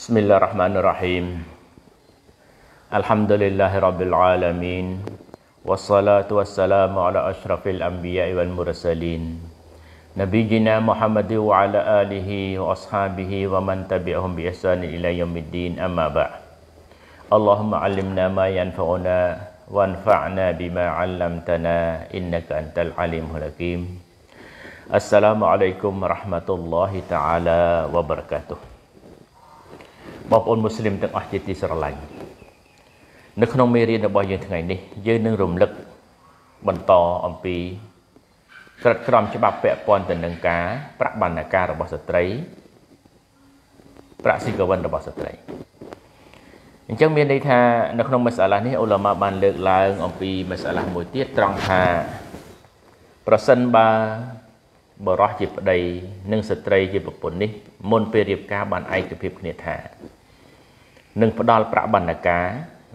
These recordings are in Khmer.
بسم الله الرحمن الرحيم الحمد لله رب العالمين والصلاة والسلام على أشرف الأنبياء والمرسلين نبينا محمد وعلى آله وأصحابه ومن تبعهم بإحسان إلى يوم الدين أما بعد اللهم علمنا ما ينفعنا وانفعنا بما علمتنا إنك أنت العليم الحكيم السلام عليكم ورحمة الله تعالى وبركاته បងប្អូនមូស្លីមទាំងអស់ជាទីស្រឡាញ់នៅក្នុងមេរៀនរបស់យើងថ្ងៃនេះយើងនឹងរំលឹកបន្តអំពីក្រិតក្រមច្បាប់ពាក់ព័ន្ធទៅនឹងការប្រាក់បណ្ណាការរបស់ស្ត្រី ប្រាក់ស៊ីកវិនរបស់ស្ត្រីអញ្ចឹងមានន័យថានៅក្នុងមសាឡានេះអ៊ុលម៉ាបានលើកឡើងអំពីមសាឡាមួយទៀតត្រង់ថាប្រសិនបើបរោះជាប្តី និងស្ត្រីជាប្រពន្ធនេះមុនពេលរៀបការបានឯកភាពគ្នាថា នឹងផ្ដល់ប្រាក់បណ្ណាការ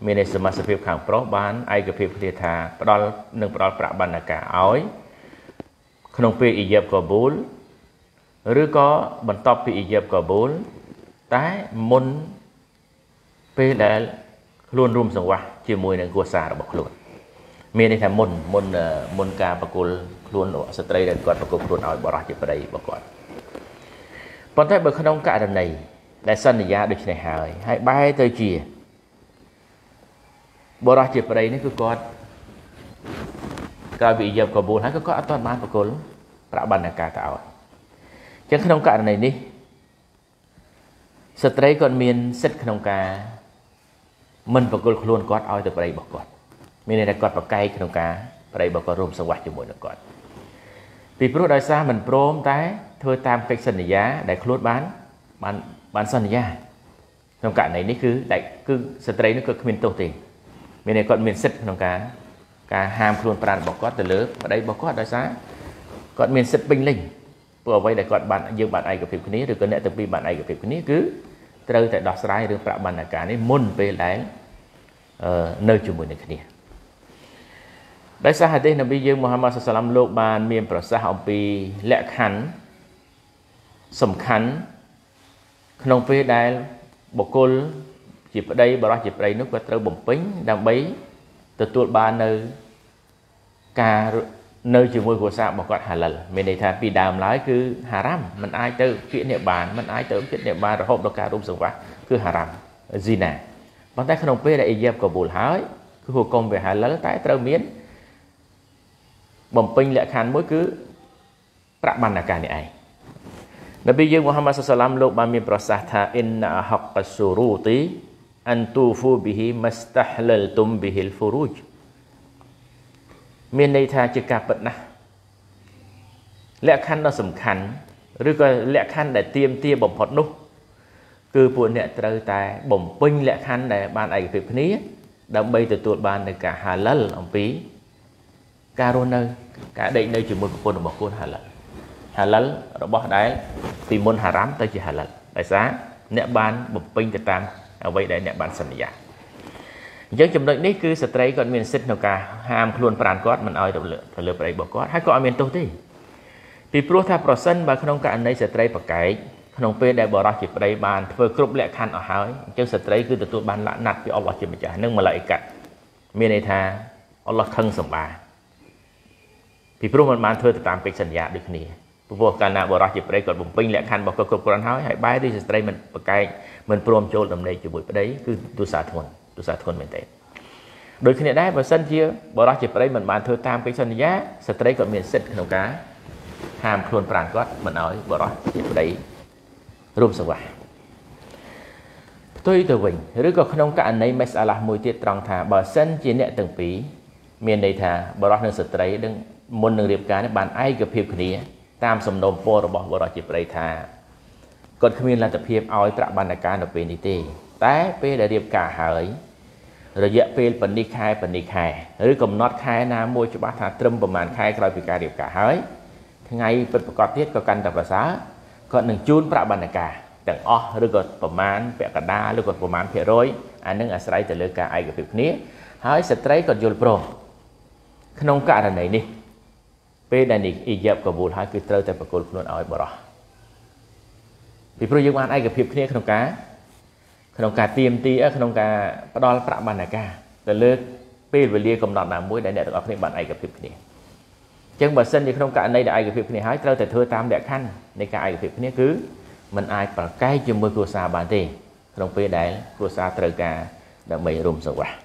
មានន័យសមាជិកភាពខាងប្រុសបានឯកភាពគ្នាថាផ្ដល់នឹងផ្ដល់ប្រាក់បណ្ណាការឲ្យក្នុងពេលអ៊ីយ៉ាបកាបូលឬក៏បន្ទាប់ពីអ៊ីយ៉ាបកាបូលតែមុនពេលដែលខ្លួនរួមសង្វាស់ជាមួយនឹងគ្រួសាររបស់ខ្លួនមានន័យថាមុនមុនមុនការប្រគល់ខ្លួនស្ត្រីដែលគាត់ប្រគល់ខ្លួនឲ្យបរិះជាប្តីរបស់គាត់ប៉ុន្តែបើក្នុងករណី ដែលសន្យាដូចនេះហើយហើយបែរទៅជាបរិះជាប្តីនេះគឺគាត់កាលវិយបកបូលហើយក៏គាត់អត់ទាន់បានប្រគល់ប្រាក់បណ្ណាការទៅឲ្យអញ្ចឹងក្នុងករណីនេះស្ត្រីគាត់មានសិទ្ធិក្នុងការមិនប្រគល់ខ្លួនគាត់ឲ្យទៅប្តីរបស់គាត់មានន័យថាគាត់ប្រកែកក្នុងការប្តីរបស់គាត់រួមសង្វាស់ជាមួយនឹងគាត់ពីព្រោះដោយសារមិនព្រមតែធ្វើតាមកិច្ចសន្យាដែលខ្លួនបានបាន បានសន្យាក្នុងករណីនេះគឺតែគឺស្ត្រីនេះគឺគ្មានទោសទេមានន័យគាត់មានសិទ្ធិក្នុងការការហាមខ្លួនប្រាណរបស់គាត់ទៅលើប្តីរបស់គាត់ដោយសារគាត់មានសិទ្ធិពេញលេញព្រោះអ្វីដែលគាត់បានយើងបានឯកភាពគ្នាឬក៏អ្នកទាំងពីរបានឯកភាពគ្នាគឺត្រូវតែដោះស្រាយរឿងប្រាក់បណ្ណាការនេះមុនពេលដែលនៅជាមួយនឹងគ្នាដោយសារហាឌីសនប៊ីយើងមូហាម៉ាត់សាឡាមលោកបាន មាន ប្រសាសន៍អំពីលក្ខខណ្ឌសំខាន់ ក្នុងពេលដែលបុគ្គលជាប្តីបរិះជាប្តីនោះគាត់ត្រូវបំពេញដើម្បីទទួលបាននៅការនៅជាមួយគ្រួសាររបស់គាត់ហាឡាល់មានន័យថាពីដើមឡើយគឺហារ៉ាំมันអាចទៅគៀកអ្នកបានมันអាចទៅគៀកអ្នកបានរហូតដល់ការរួមសង្វាស់គឺហារ៉ាំស៊ីណាប៉ុន្តែក្នុងពេលដែលអ៊ីយ៉ាបកបូលហើយគឺហុគមវាហាឡាល់តែត្រូវមានបំពេញលក្ខខណ្ឌមួយគឺប្រាក់បណ្ណាការនេះឯង នប៊ីយើងមូហាម៉ាត់សាឡាមលោកបានមានប្រសាសន៍ថាអ៊ីនណាហកស៊ូរូទីអានទូហ្វូប៊ីហ៊ីមស្តាហ្លលទុំប៊ីហ៊ីលហ្វូរូជមានន័យថាជាការពិតណាស់លក្ខខណ្ឌដ៏សំខាន់ឬក៏លក្ខខណ្ឌដែលទៀមទាបំផុតនោះគឺពួកអ្នកត្រូវតែបំពេញលក្ខខណ្ឌដែលបានឯកភាពគ្នា ដើម្បីទទួលបាននៅការហាឡាល់អំពីការរស់នៅ ការដេកនៅជាមួយប្រពន្ធរបស់ខ្លួនហាឡាល់ ហាឡាល់របស់ដែលពីមុនហារ៉ាំទៅជាហាឡាល់ដោយសារអ្នកបានបំពេញទៅតាមអ្វីដែលអ្នកបានសន្យាអញ្ចឹងចំណុចនេះគឺស្ត្រីគាត់មានសិទ្ធិក្នុងការហាមខ្លួនប្រានគាត់មិនឲ្យទៅលើទៅលើប្តីរបស់គាត់ហើយក៏អត់មានទោសទេពីព្រោះថាប្រសិនបើក្នុងករណីស្ត្រីប្រកែកក្នុងពេលដែលបរិះជាប្តីបានធ្វើគ្រប់លក្ខខណ្ឌអស់ហើយអញ្ចឹងស្ត្រីគឺទទួលបានលក្ខណៈពីអល់ឡោះជាម្ចាស់និងម៉ាឡៃកាត់មានន័យថាអល់ឡោះខឹងសម្បាពីព្រោះมันបានធ្វើទៅតាមកិច្ចសន្យាដូចគ្នា ព្រោះកាលណាបរិះជាប្តីគាត់បំពេញលក្ខខណ្ឌរបស់គាត់គ្រប់គ្រាន់ហើយហើយបែរទីស្ត្រីមិនប្រកែកមិនព្រមចូលដំណេកជាមួយប្តីគឺទុសាធ្ងន់ទុសាធ្ងន់មែនទេដូចគ្នាដែរបើសិនជាបរិះជាប្តីមិនបានធ្វើតាមកិច្ចសន្យាស្ត្រីគាត់មានសិទ្ធិក្នុងការហាមខ្លួនប្រាណគាត់មិនឲ្យបរិះជាប្តីរួមសង្វាស់ផ្ទុយទៅវិញឬក៏ក្នុងករណីមេសអាឡាស់មួយទៀតត្រង់ថាបើសិនជាអ្នកទាំងពីរមានន័យថាបរិះនិងស្ត្រីនឹងមុននឹងរៀបការនេះបានឯកភាពគ្នា តាមសំណូមពររបស់បរិជាប្រិយថាគាត់គ្មានលទ្ធភាពឲ្យប្រាក់បណ្ណាការនៅពេលនេះទេ តែពេលដែលរៀបការហើយរយៈពេលប៉ុន្នេះខែប៉ុន្នេះខែឬកំណត់ខែណាមួយច្បាស់ថាត្រឹមប្រហែលខែក្រោយពីការរៀបការហើយថ្ងៃពិតប្រាកដទៀតក៏កាន់តែប្រសើរគាត់នឹងជូនប្រាក់បណ្ណាការទាំងអស់ឬក៏ប្រមាណពាក់កណ្ដាលឬក៏ប្រមាណភាគរយអានឹងអាស្រ័យទៅលើការឯកភាពគ្នាហើយស្ត្រីក៏យល់ព្រមក្នុងករណីនេះ ពេលដែលនេះអ៊ីយ៉ាបកបូលហើយគឺត្រូវតែប្រគល់ខ្លួនឲ្យបរោះពីព្រោះយើងបានឯកភាពគ្នាក្នុងការក្នុងការទៀមទីក្នុងការផ្ដល់ប្រាក់បណ្ណាការទៅលើពេលវេលាកំណត់ណាមួយដែលអ្នកទាំងអស់គ្នាបានឯកភាពគ្នាអញ្ចឹងបើសិនជាក្នុងករណីដែលឯកភាពគ្នាហើយត្រូវតែធ្វើតាមលក្ខខណ្ឌនៃការឯកភាពគ្នាគឺมันអាចប្រកែកជាមួយគ្រួសារបានទេក្នុងពេលដែលគ្រួសារត្រូវការដើម្បីរួមសង្វាស់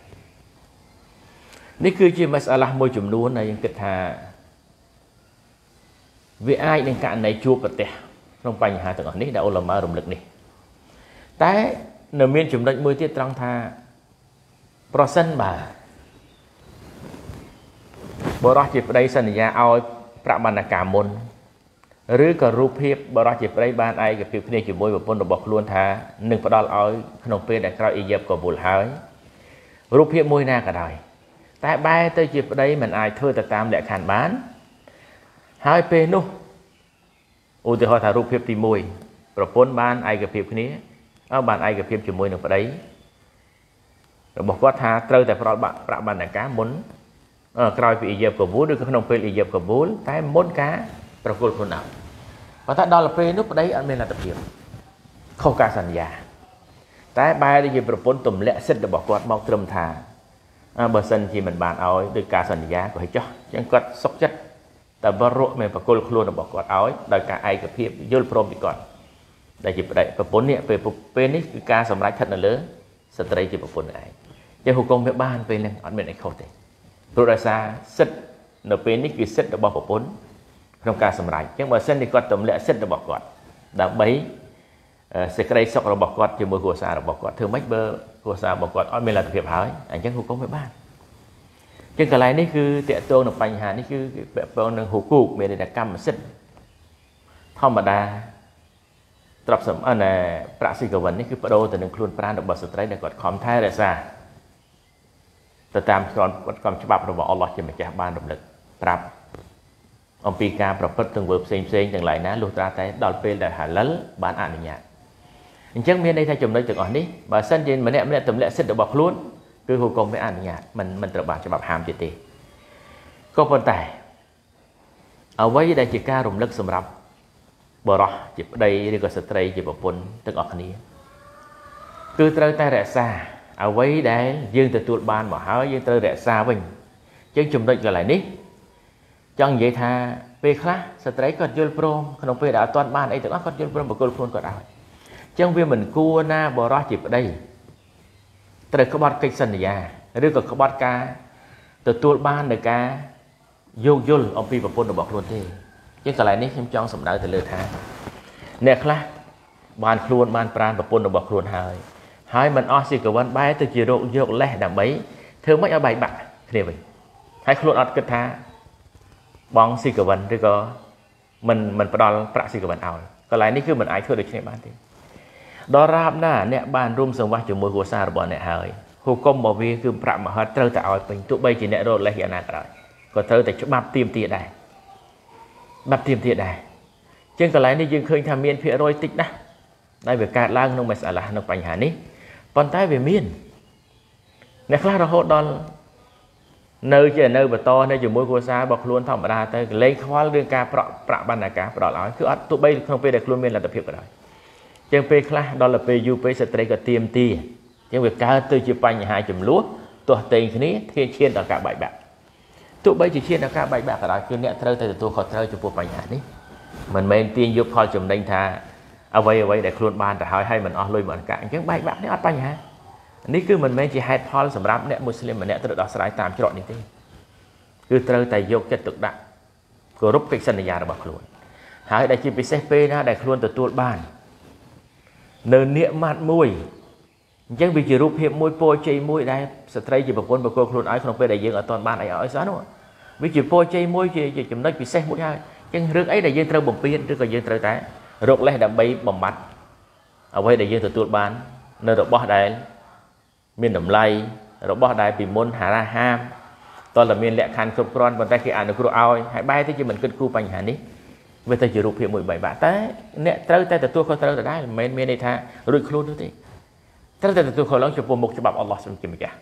នេះគឺជាមសាឡាមួយចំនួនដែលយើងគិតថា វាអាចនឹងករណីជួបប្រទះក្នុងបញ្ហាទាំងអស់នេះដែលអ៊ុលម៉ារំលឹកនេះតែនៅមានចំណុចមួយទៀតត្រង់ថាប្រសិនបើបរោះជាប្តីសន្យាឲ្យប្រាក់បណ្ណាការមុនឬក៏រូបភាពបរោះជាប្តីបានឯកភាពគ្នាជាមួយប្រពន្ធរបស់ខ្លួនថានឹងផ្ដល់ឲ្យក្នុងពេលដែលក្រោយអ៊ីយ៉ាប់ក៏វល់ហើយរូបភាពមួយណាក៏ដោយតែបែរទៅជាប្តីមិនអាចធ្វើទៅតាមលក្ខខណ្ឌបាន ហើយពេលនោះឧទាហរណ៍ថារូបភាពទី1ប្រពន្ធបានឯកភាពគ្នាអើបានឯកភាពជាមួយនឹងប្តីរបស់គាត់ថាត្រូវតែផ្ដល់ប្រាក់បណ្ណាការមុនក្រោយពីអ៊ីយ៉ាប់កាបូលឬក៏ក្នុងពេលអ៊ីយ៉ាប់កាបូលតែមុនការប្រគល់ខ្លួនឲ្យប៉ុន្តែដល់ពេលនោះប្តីអត់មានលទ្ធភាពខុសការសន្យា តែបែរទៅជាប្រពន្ធទម្លាក់សិទ្ធិរបស់គាត់មកត្រឹមថាបើសិនជាមិនបានឲ្យដោយការសន្យាក៏ឲ្យចោះអញ្ចឹងគាត់សុខចិត្ត តែបរៈមានប្រគល់ខ្លួនរបស់គាត់ឲ្យដោយការឯកភាពយល់ព្រមពីគាត់ដែលជាប្តីប្រពន្ធនេះពេលពេលនេះគឺការសម្រេចស្ថិតនៅលើស្ត្រីជាប្រពន្ធឯងចឹងហុគមវាបានពេលហ្នឹងអត់មានអីខុសទេព្រោះដោយសារសិទ្ធនៅពេលនេះគឺសិទ្ធរបស់ប្រពន្ធក្នុងការសម្រេចចឹងបើសិនជាគាត់ទម្លាក់សិទ្ធរបស់គាត់ដើម្បីសេចក្តីសុខរបស់គាត់ជាមួយគ្រួសាររបស់គាត់ធ្វើម៉េចបើគ្រួសាររបស់គាត់អត់មានលទ្ធភាពហើយអញ្ចឹងហុគមវាបាន ចឹងកន្លែងនេះគឺតកតងនឹងបញ្ហានេះគឺពាក់ព័ន្ធនឹងហុគូកមានន័យថាកម្មសិទ្ធិធម្មតាទ្រព្យសម្បត្តិប្រាក់ស៊ីកវិននេះគឺបដូរទៅនឹងខ្លួនប្រាណរបស់ស្ត្រីដែលគាត់ខំថែរក្សាទៅតាមក្រមក្រមច្បាប់របស់អល់ឡោះជាម្ចាស់បានរំលឹកប្រាប់អំពីការប្រព្រឹត្តទង្វើផ្សេងផ្សេងទាំងឡាយណាលុះត្រាតែដល់ពេលដែលហាលិលបានអនុញ្ញាតអញ្ចឹងមានន័យថាចំណុចទាំងអស់នេះបើសិនជាម្នាក់ម្នាក់ទម្លាក់សិទ្ធិរបស់ខ្លួន គឺហុគមវាអនុញ្ញាតមិនមិនត្រូវបានច្បាប់ហាមទៀតទេក៏ប៉ុន្តែអ្វីដែលជាការរំលឹកសម្រាប់បរោះជាប្តីឬក៏ស្ត្រីជាប្រពន្ធទាំងអស់គ្នាគឺត្រូវតែរក្សាអ្វីដែលយើងទទួលបានមកហើយយើងត្រូវរក្សាវិញជាងចំណុចកន្លែងនេះចង់និយាយថាពេលខ្លះស្ត្រីគាត់យល់ព្រមក្នុងពេលដែលអត់ទាន់បានអីទាំងអស់គាត់យល់ព្រមបកគលខ្លួនគាត់ឲ្យអញ្ចឹងវាមិនគួរណាបរោះជាប្តី ត្រូវក្បត់កិច្ចសន្យាឬក៏ក្បត់ការទទួលបាននៃការយោគយល់អំពីប្រពន្ធរបស់ខ្លួនទេជាងកន្លែងនេះខ្ញុំចង់សម្ដៅទៅលើថាអ្នកខ្លះបានខ្លួនបានប្រានប្រពន្ធរបស់ខ្លួនហើយហើយមិនអស់ស៊ីកវិនបែរទៅជារោគយកលេសដើម្បីធ្វើម៉េចឲ្យបែកបាក់គ្នាវិញហើយខ្លួនអត់គិតថាបងស៊ីកវិនឬក៏មិនមិនផ្ដល់ប្រាក់ស៊ីកវិនឲ្យកន្លែងនេះគឺមិនអាចធ្វើដូចគ្នាបានទេ ដល់រាបណាអ្នកបានរួមសង្វាស់ជាមួយគ្រួសាររបស់អ្នកហើយហុគមរបស់វាគឺប្រាក់មហិតត្រូវតែឲ្យពេញទោះបីជាអ្នករត់លេសយ៉ាងណាក៏ដោយក៏ត្រូវតែច្បាប់ទៀមទាដែរបាត់ទៀមទាដែរជាងកន្លែងនេះយើងឃើញថាមានភាគរយតិចណាស់ដែលវាកើតឡើងក្នុងមសាឡាក្នុងបញ្ហានេះប៉ុន្តែវាមានអ្នកខ្លះរហូតដល់នៅជានៅបន្តនៅជាមួយគ្រួសាររបស់ខ្លួនធម្មតាទៅកលែងខ្វល់រឿងការប្រក់ប្រាក់បណ្ណាការផ្ដល់ឲ្យគឺអត់ទោះបីក្នុងពេលដែលខ្លួនមានលទ្ធភាពក៏ដោយ ជាងពេលខ្លះដល់ទៅពេលយូរពេកស្ត្រីក៏ទៀមទាជាងវាកើតទៅជាបញ្ហាចំនួនទាស់តែងគ្នាធានឈានដល់ការបែកបាក់ទោះបីជាឈានដល់ការបែកបាក់ក៏ដោយគឺអ្នកត្រូវតែទទួលខុសត្រូវចំពោះបញ្ហានេះមិនមែនទាញយកផលចំណេញថាអ្វីអ្វីដែលខ្លួនបានទៅហើយហើយមិនអស់លុយមិនកាក់អញ្ចឹងបែកបាក់នេះអត់បញ្ហានេះគឺមិនមែនជាហេតុផលសម្រាប់អ្នកមូស្លីមម្នាក់ត្រូវដោះស្រាយតាមច្រកនេះទេគឺត្រូវតែយកចិត្តទុកដាក់គោរពកិច្ចសន្យារបស់ខ្លួនហើយដែលជាពិសេសពេលណាដែលខ្លួនទទួលបាន នៅនៀកម៉ាត់មួយអញ្ចឹងវាជារូបភាពមួយពរជ័យមួយដែលស្ត្រីជាប្រពន្ធបកគលខ្លួនឲ្យក្នុងពេលដែលយើងអត់ទាន់បានអីឲ្យសោះនោះវាជាពរជ័យមួយជាចំណុចពិសេសមួយហើយអញ្ចឹងរឿងអីដែលយើងត្រូវបំពេញឬក៏យើងត្រូវតែរកលេសដើម្បីបំបត្តិអ្វីដែលយើងទទួលបាននៅរបស់ដែលមានតម្លៃរបស់ដែលពីមុនហារ៉ាហាមតើតែមានលក្ខខណ្ឌគ្រប់គ្រាន់ប៉ុន្តែគេអនុគ្រោះឲ្យហើយបែរទៅជាមិនគិតគូរបញ្ហានេះ វាទៅជារូបភាពមួយបែបបាក់តែអ្នកត្រូវតែទទួលខុសត្រូវដដែលមិនមែនមានន័យថារួចខ្លួននោះទេត្រូវតែទទួលខុសឡើងចំពោះមុខច្បាប់អល់ឡោះសូមជាម្ចាស់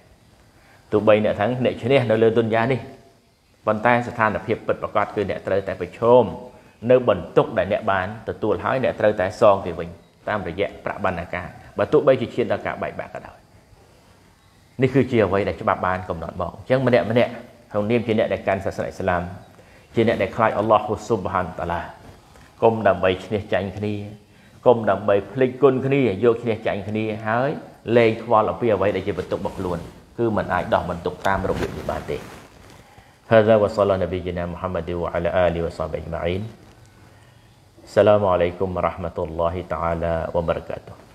ទោះបីអ្នកថាអ្នកឈ្នះនៅលើទុនយ៉ានេះប៉ុន្តែស្ថានភាពពិតប្រាកដគឺអ្នកត្រូវតែប្រឈមនៅបន្ទុកដែលអ្នកបានទទួលហើយអ្នកត្រូវតែសងទៅវិញតាមរយៈប្របណ្ណាការបើទោះបីជាឈានដល់ការបែកបាក់ក៏ដោយនេះគឺជាអ្វីដែលច្បាប់បានកំណត់មកអញ្ចឹងម្នាក់ម្នាក់ក្នុងនាមជាអ្នកដែលកាន់សាសនាអ៊ីស្លាម ជាអ្នកដែលខ្លាចអល់ឡោះស៊ុបហានតាឡាកុំដើម្បីឈ្នះចាញ់គ្នាកុំដើម្បីភ្លេចគុណគ្នាយកឈ្នះចាញ់គ្នាហើយលែងខ្វល់អំពីអ្វីដែលជាបន្ទុករបស់ខ្លួនគឺมันអាចដោះបន្ទុកតាមរបៀបនេះបានទេ هذا وصلى نبينا محمد وعلى آله وصحبه أجمعين السلام عليكم ورحمة الله تعالى وبركاته